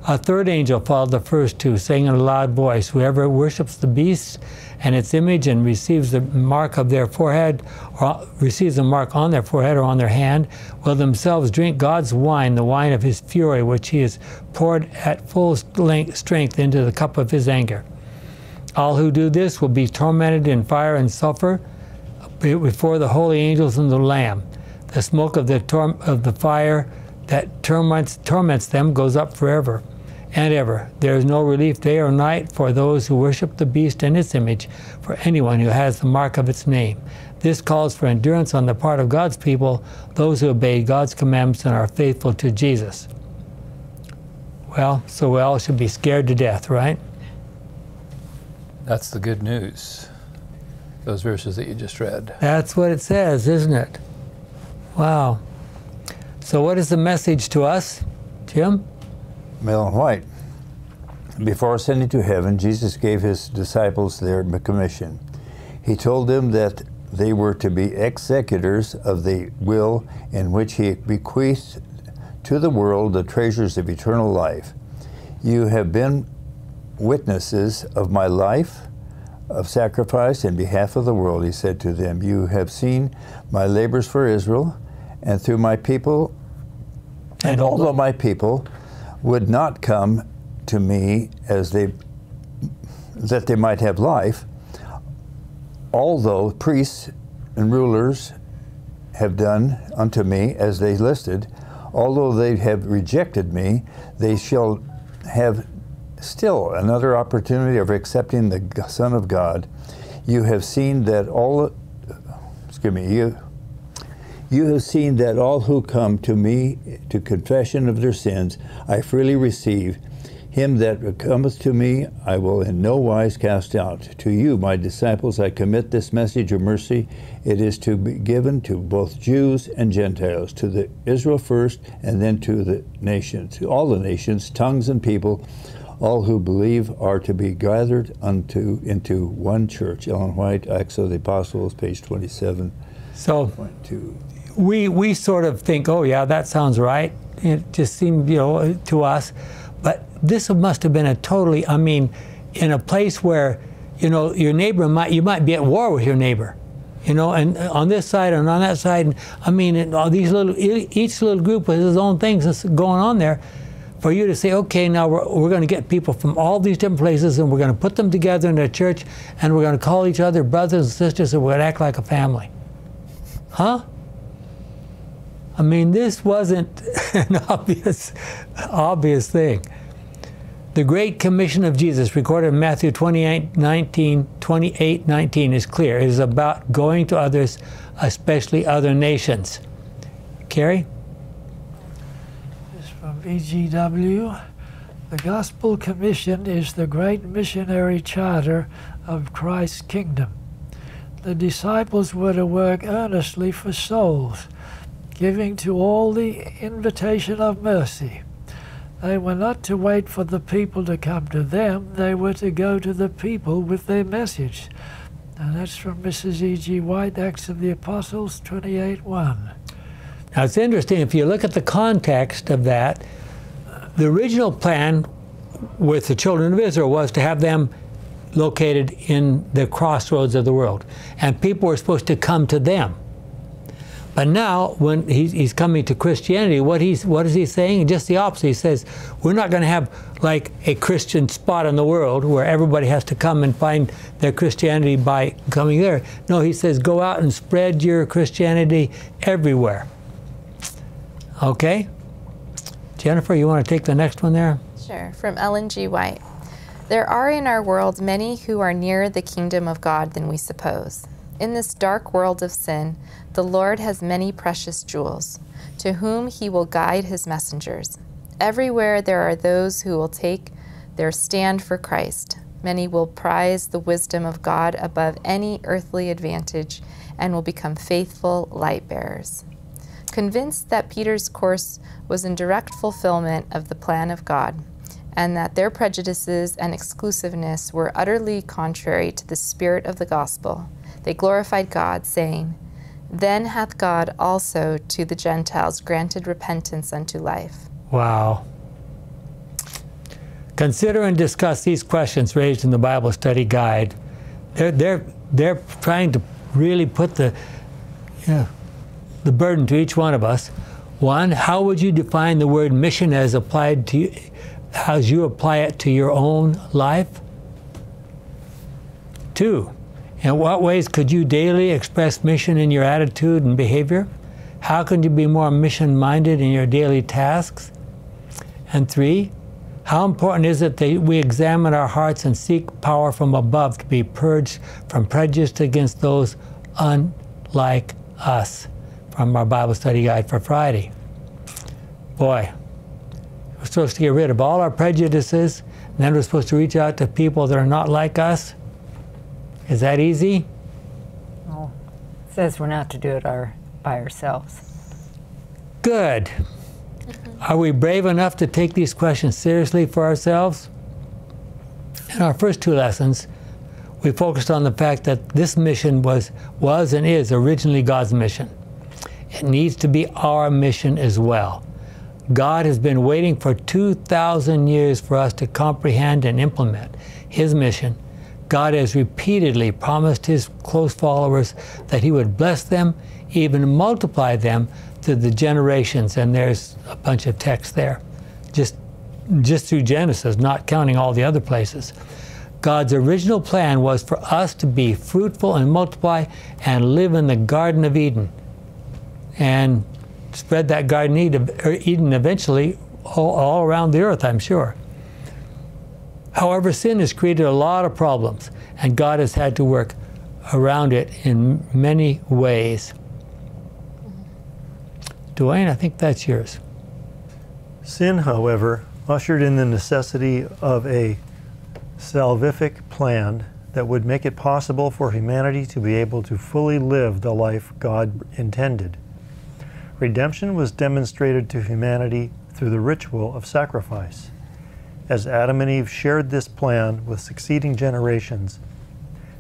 A third angel followed the first two, saying in a loud voice, Whoever worships the beast and its image and receives the mark of their forehead, or receives a mark on their forehead or on their hand, will themselves drink God's wine, the wine of his fury, which he has poured at full strength into the cup of his anger. All who do this will be tormented in fire and sulfur before the holy angels and the Lamb. The smoke of the, of the fire that torments, torments them goes up forever and ever. There is no relief day or night for those who worship the beast and its image, for anyone who has the mark of its name. This calls for endurance on the part of God's people, those who obey God's commandments and are faithful to Jesus. Well, so we all should be scared to death, right? That's the good news. Those verses that you just read. That's what it says, isn't it? Wow. So, what is the message to us, Jim? Ellen White. Before ascending to heaven, Jesus gave his disciples their commission. He told them that they were to be executors of the will in which he bequeathed to the world the treasures of eternal life. You have been witnesses of my life of sacrifice in behalf of the world, he said to them. You have seen my labors for Israel, and through my people, and, and although my people would not come to me as they that they might have life, although priests and rulers have done unto me as they listed, although they have rejected me, they shall have still another opportunity of accepting the Son of God. You have seen that all, excuse me, you, you have seen that all who come to me to confession of their sins, I freely receive. Him that cometh to me, I will in no wise cast out. To you, my disciples, I commit this message of mercy. It is to be given to both Jews and Gentiles, to the Israel first, and then to the nations, to all the nations, tongues and people. All who believe are to be gathered unto into one church. Ellen White, Acts of the Apostles, page twenty-seven. So. We we sort of think, oh yeah, that sounds right. It just seemed, you know, to us. But this must have been a totally, I mean, in a place where, you know, your neighbor might, you might be at war with your neighbor, you know, and on this side and on that side. And, I mean, and all these little, each little group has its own things that's going on there. For you to say, okay, now we're, we're going to get people from all these different places and we're going to put them together in a church and we're going to call each other brothers and sisters and we're going to act like a family. Huh? I mean, this wasn't an obvious, obvious thing. The Great Commission of Jesus, recorded in Matthew 28 19, 28, 19, is clear. It is about going to others, especially other nations. Carrie? This is from EGW. The Gospel Commission is the great missionary charter of Christ's kingdom. The disciples were to work earnestly for souls, giving to all the invitation of mercy. They were not to wait for the people to come to them, they were to go to the people with their message. And that's from Mrs. E.G. White, Acts of the Apostles 28 1. Now it's interesting, if you look at the context of that, the original plan with the children of Israel was to have them located in the crossroads of the world. And people were supposed to come to them. But now, when he's, he's coming to Christianity, what, he's, what is he saying? Just the opposite. He says, we're not going to have like a Christian spot in the world where everybody has to come and find their Christianity by coming there. No, he says, go out and spread your Christianity everywhere. Okay? Jennifer, you want to take the next one there? Sure, from Ellen G. White. There are in our world many who are nearer the kingdom of God than we suppose. In this dark world of sin, the Lord has many precious jewels, to whom he will guide his messengers. Everywhere there are those who will take their stand for Christ. Many will prize the wisdom of God above any earthly advantage and will become faithful light bearers. Convinced that Peter's course was in direct fulfillment of the plan of God, and that their prejudices and exclusiveness were utterly contrary to the spirit of the gospel, they glorified God, saying, Then hath God also to the Gentiles granted repentance unto life. Wow. Consider and discuss these questions raised in the Bible Study Guide. They're, they're, they're trying to really put the, you know, the burden to each one of us. One, how would you define the word mission as applied to you, as you apply it to your own life? Two, in what ways could you daily express mission in your attitude and behavior? How can you be more mission minded in your daily tasks? And three, how important is it that we examine our hearts and seek power from above to be purged from prejudice against those unlike us? From our Bible study guide for Friday. Boy, we're supposed to get rid of all our prejudices, and then we're supposed to reach out to people that are not like us. Is that easy? Oh, it says we're not to do it our, by ourselves. Good. Mm-hmm. Are we brave enough to take these questions seriously for ourselves? In our first two lessons, we focused on the fact that this mission was, was and is originally God's mission. It needs to be our mission as well. God has been waiting for 2,000 years for us to comprehend and implement His mission. God has repeatedly promised His close followers that He would bless them, even multiply them to the generations. And there's a bunch of text there, just, just through Genesis, not counting all the other places. God's original plan was for us to be fruitful and multiply and live in the Garden of Eden and spread that Garden of Eden eventually all, all around the earth, I'm sure. However, sin has created a lot of problems, and God has had to work around it in many ways. Duane, I think that's yours. Sin, however, ushered in the necessity of a salvific plan that would make it possible for humanity to be able to fully live the life God intended. Redemption was demonstrated to humanity through the ritual of sacrifice. As Adam and Eve shared this plan with succeeding generations,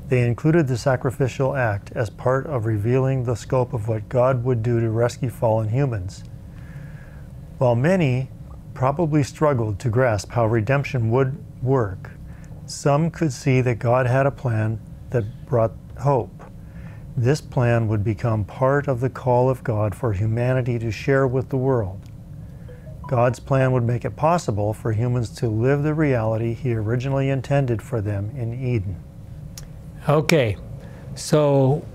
they included the sacrificial act as part of revealing the scope of what God would do to rescue fallen humans. While many probably struggled to grasp how redemption would work, some could see that God had a plan that brought hope. This plan would become part of the call of God for humanity to share with the world. God's plan would make it possible for humans to live the reality He originally intended for them in Eden. Okay, so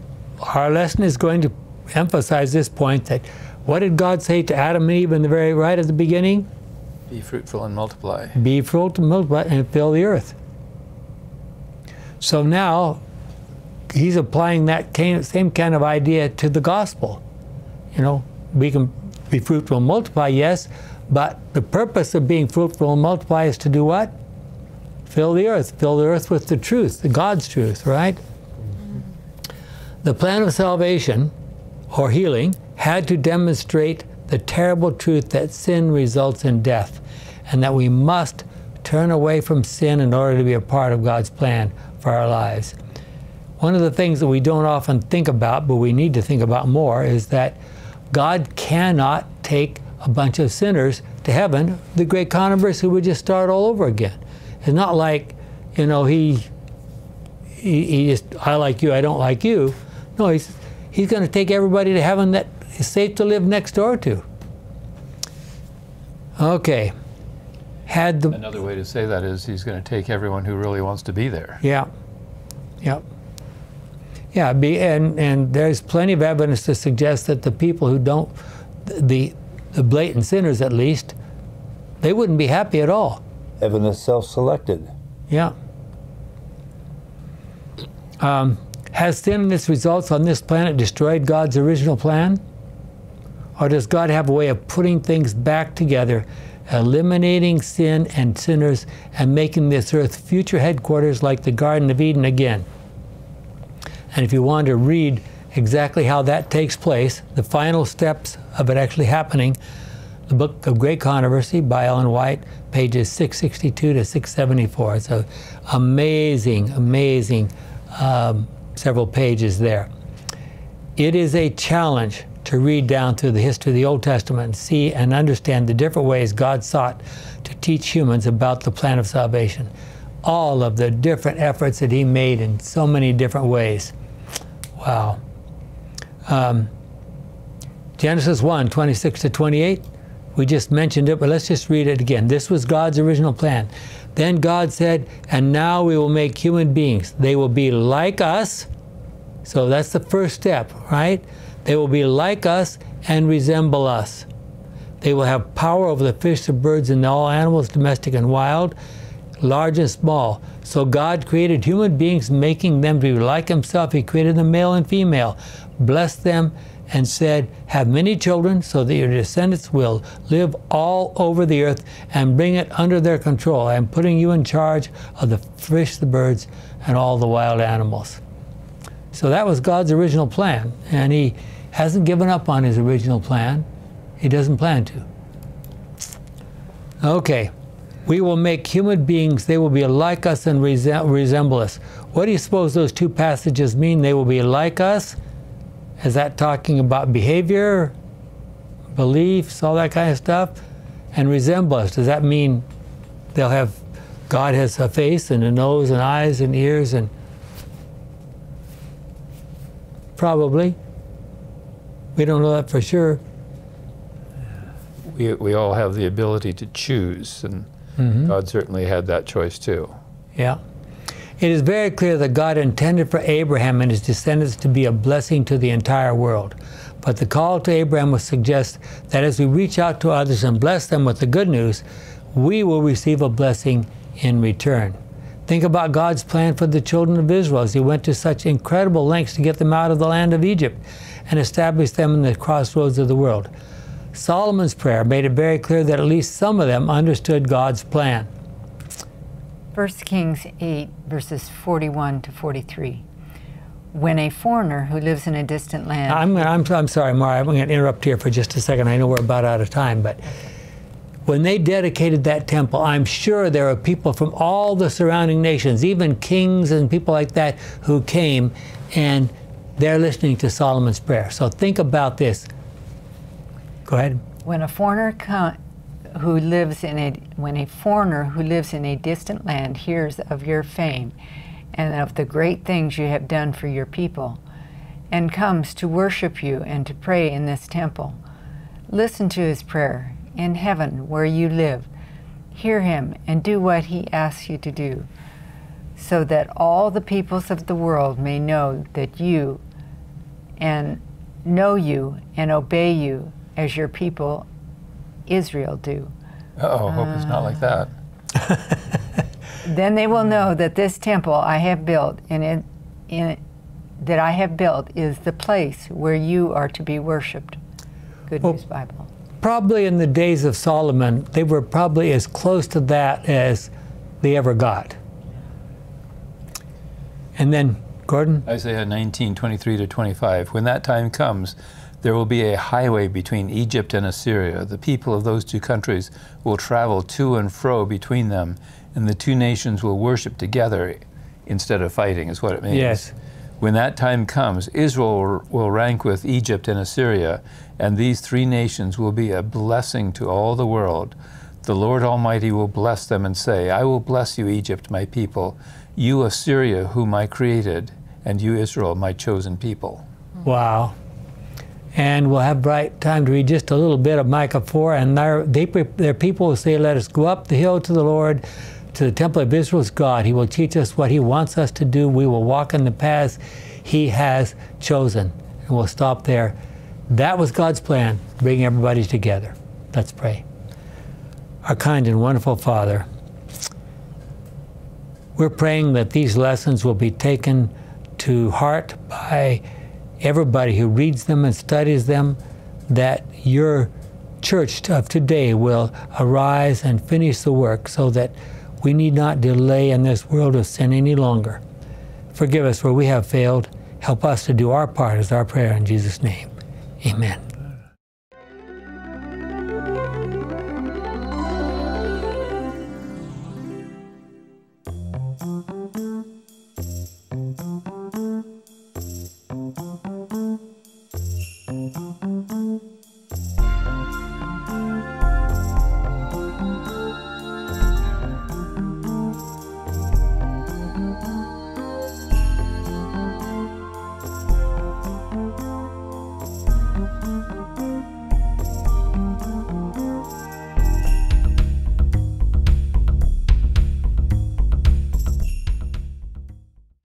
our lesson is going to emphasize this point that what did God say to Adam and Eve in the very right at the beginning? Be fruitful and multiply. Be fruitful and multiply and fill the earth. So now he's applying that same kind of idea to the gospel. You know, we can be fruitful and multiply, yes, but the purpose of being fruitful and multiply is to do what? Fill the earth. Fill the earth with the truth, the God's truth, right? The plan of salvation or healing had to demonstrate the terrible truth that sin results in death and that we must turn away from sin in order to be a part of God's plan for our lives. One of the things that we don't often think about, but we need to think about more, is that God cannot take a bunch of sinners to heaven, the great controversy would just start all over again. It's not like, you know, he, he, he just, I like you, I don't like you. No, he's, he's going to take everybody to heaven that is safe to live next door to. Okay. Had the, Another way to say that is he's going to take everyone who really wants to be there. Yeah. Yep. Yeah, be, and, and there's plenty of evidence to suggest that the people who don't, the, the blatant sinners at least, they wouldn't be happy at all. Heaven is self-selected. Yeah. Um, has sin and its results on this planet destroyed God's original plan? Or does God have a way of putting things back together, eliminating sin and sinners, and making this earth future headquarters like the Garden of Eden again? And if you want to read exactly how that takes place, the final steps of it actually happening, the book of Great Controversy by Ellen White, pages 662 to 674. It's an amazing, amazing um, several pages there. It is a challenge to read down through the history of the Old Testament and see and understand the different ways God sought to teach humans about the plan of salvation. All of the different efforts that He made in so many different ways. Wow. Um, Genesis 1 26 to 28. We just mentioned it, but let's just read it again. This was God's original plan. Then God said, And now we will make human beings. They will be like us. So that's the first step, right? They will be like us and resemble us. They will have power over the fish, the birds, and all animals, domestic and wild, large and small. So God created human beings, making them to be like Himself. He created them male and female, blessed them, and said, Have many children, so that your descendants will live all over the earth and bring it under their control. I am putting you in charge of the fish, the birds, and all the wild animals. So that was God's original plan, and He hasn't given up on His original plan. He doesn't plan to. Okay. We will make human beings, they will be like us and resemble us. What do you suppose those two passages mean? They will be like us? Is that talking about behavior, beliefs, all that kind of stuff? And resemblance, does that mean they'll have, God has a face and a nose and eyes and ears and probably. We don't know that for sure. We, we all have the ability to choose, and Mm-hmm. God certainly had that choice too. Yeah. It is very clear that God intended for Abraham and his descendants to be a blessing to the entire world. But the call to Abraham would suggest that as we reach out to others and bless them with the good news, we will receive a blessing in return. Think about God's plan for the children of Israel as He went to such incredible lengths to get them out of the land of Egypt and establish them in the crossroads of the world. Solomon's prayer made it very clear that at least some of them understood God's plan. 1 Kings 8, verses 41 to 43. When a foreigner who lives in a distant land. I'm, I'm, I'm sorry, Mara, I'm going to interrupt here for just a second. I know we're about out of time, but when they dedicated that temple, I'm sure there are people from all the surrounding nations, even kings and people like that, who came and they're listening to Solomon's prayer. So think about this. Go ahead. When a foreigner com- who lives in a when a foreigner who lives in a distant land hears of your fame and of the great things you have done for your people and comes to worship you and to pray in this temple. Listen to his prayer. In heaven where you live hear him and do what he asks you to do so that all the peoples of the world may know that you and know you and obey you as your people Israel do. Uh-oh, hope it's not like that. Then they will know that this temple I have built in it, in it, that I have built is the place where you are to be worshipped. Good Well- News Bible. Probably in the days of Solomon, they were probably as close to that as they ever got. And then, Gordon? Isaiah 19, 23 to 25. When that time comes, there will be a highway between Egypt and Assyria. The people of those two countries will travel to and fro between them, and the two nations will worship together instead of fighting, is what it means. Yes. When that time comes, Israel will rank with Egypt and Assyria, and these three nations will be a blessing to all the world. The Lord Almighty will bless them and say, I will bless you, Egypt, my people, you, Assyria, whom I created, and you, Israel, my chosen people. Wow. And we'll have bright time to read just a little bit of Micah 4. And their, they, their people will say, Let us go up the hill to the Lord, to the temple of Israel's God. He will teach us what He wants us to do. We will walk in the paths He has chosen. And we'll stop there. That was God's plan, bring everybody together. Let's pray. Our kind and wonderful Father, we're praying that these lessons will be taken to heart by everybody who reads them and studies them, that your church of today will arise and finish the work so that we need not delay in this world of sin any longer. Forgive us where we have failed. Help us to do our part as our prayer in Jesus' name. Amen.